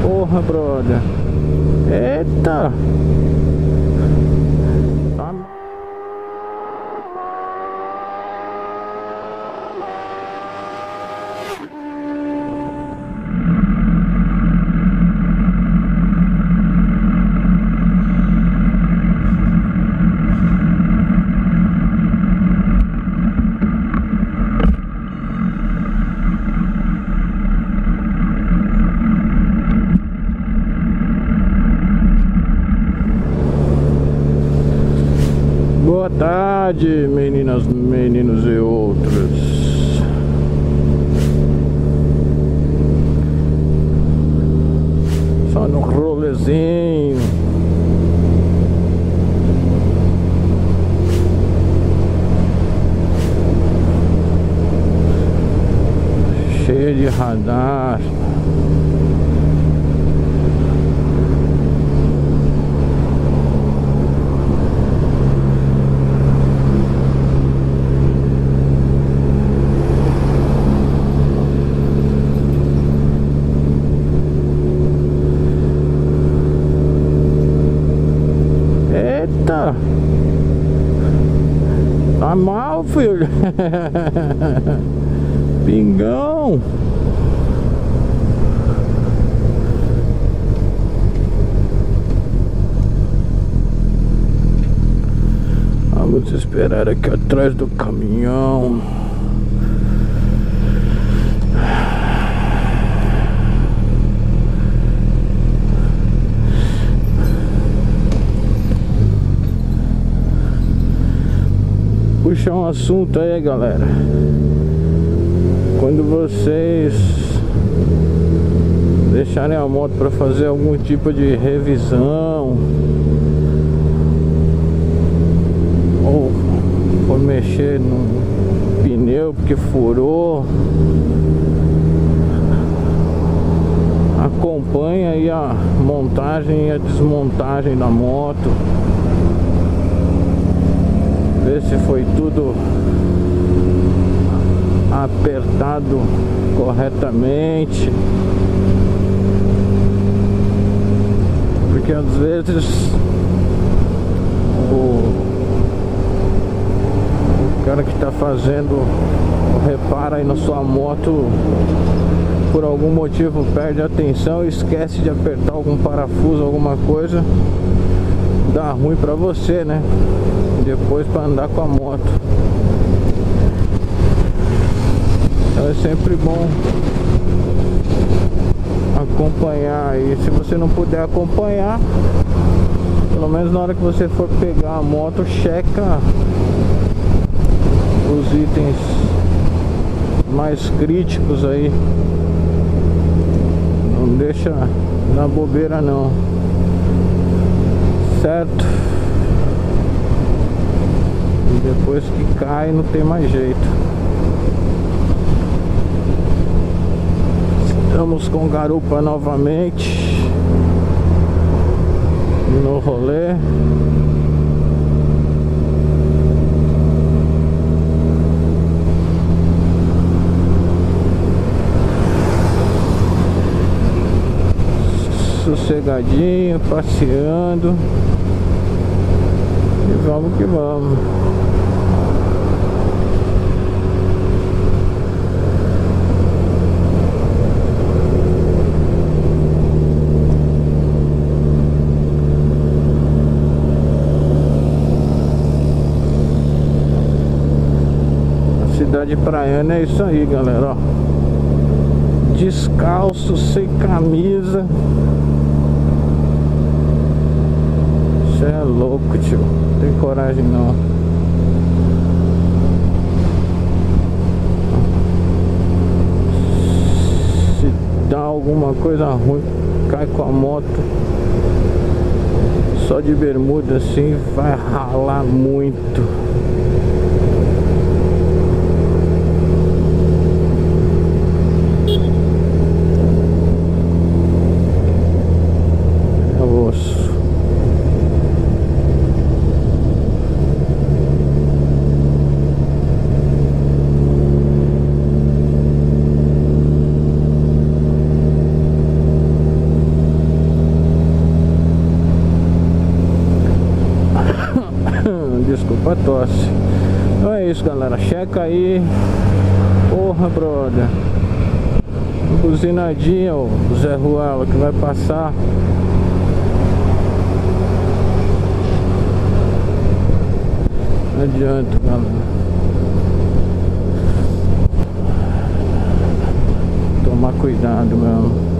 Porra, brother. Eita. Tá Boa tarde, meninas, meninos e outros. Só no rolezinho. Cheio de radar. Eita! Tá mal, filho. Pingão. Vamos esperar aqui atrás do caminhão. Puxar um assunto aí, galera. Quando vocês deixarem a moto para fazer algum tipo de revisão ou for mexer no pneu porque furou, acompanha aí a montagem e a desmontagem da moto se foi tudo apertado corretamente. Porque às vezes o, o cara que está fazendo repara aí na sua moto por algum motivo perde a atenção e esquece de apertar algum parafuso alguma coisa dá ruim pra você né depois para andar com a moto. Então é sempre bom acompanhar e se você não puder acompanhar, pelo menos na hora que você for pegar a moto, checa os itens mais críticos aí. Não deixa na bobeira não. Certo? depois que cai não tem mais jeito. Estamos com garupa novamente. No rolê sossegadinho passeando e vamos que vamos cidade praiana é isso aí, galera, ó. Descalço, sem camisa. Você é louco, tio. Não tem coragem não. Se dá alguma coisa ruim, cai com a moto só de bermuda assim, vai ralar muito. Desculpa a tosse. Então é isso, galera. Checa aí. Porra, brother. Buzinadinha, o Zé Ruela que vai passar. Não adianta, galera. Tomar cuidado mesmo.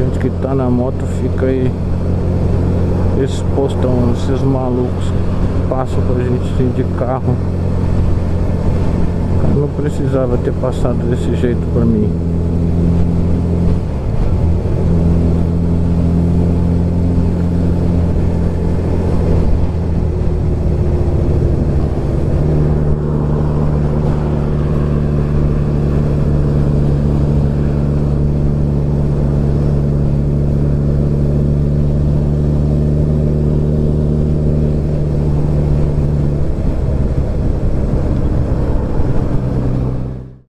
gente que tá na moto fica aí expostão, esses malucos passam pra gente de carro. não precisava ter passado desse jeito por mim.